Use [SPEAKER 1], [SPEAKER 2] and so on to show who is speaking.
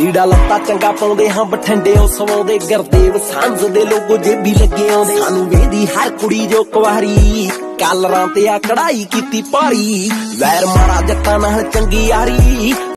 [SPEAKER 1] ਲੀੜਾ ਲੱਤਾ ਚੰਗਾ ਪਾਉਂਦੇ ਹਾਂ, ਬਠੰਡੇ ਉਹ ਸਵਾਉਂਦੇ ਗਰਦੇਵ ਸਾਂਝ ਦੇ ਲੋਗੋ ਜੇਬੀ ਲੱਗੇ ਆਉਂਦੇ। ਸਾਨੂੰ ਵੇਦੀ ਹਰ ਕੁੜੀ ਜੋ ਕੁਵਾਰੀ, ਕਾਲਰਾਂ ਤੇ ਆ ਕੜਾਈ ਕੀਤੀ ਭਾਰੀ ਵੈਰ ਮਾਰਾ ਜੱਟਾਂ ਨਾਲ ਚੰਗੀ ਯਾਰੀ।